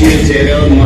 you, Daryl.